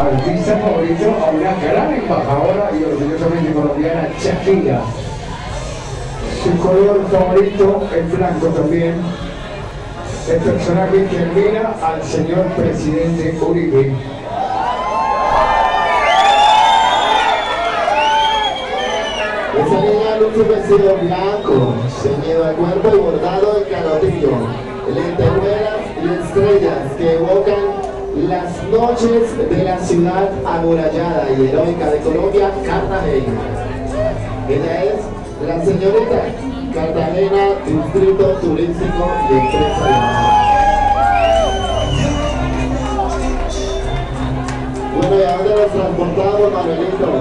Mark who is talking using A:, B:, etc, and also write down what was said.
A: artista favorito a una gran embajadora y orgullosamente colombiana, Shakira. Su color favorito es blanco también. El personaje que admira al señor presidente Uribe.
B: Esa niña luce vestido blanco, ceñido al cuerpo y bordado en canotillo, lentejuelas y estrellas que las noches de la ciudad amurallada y heroica de Colombia, Cartagena. Ella es la señorita Cartagena, Distrito Turístico y Empresarial. Bueno, ¿y a dónde nos transportamos, Manuelito?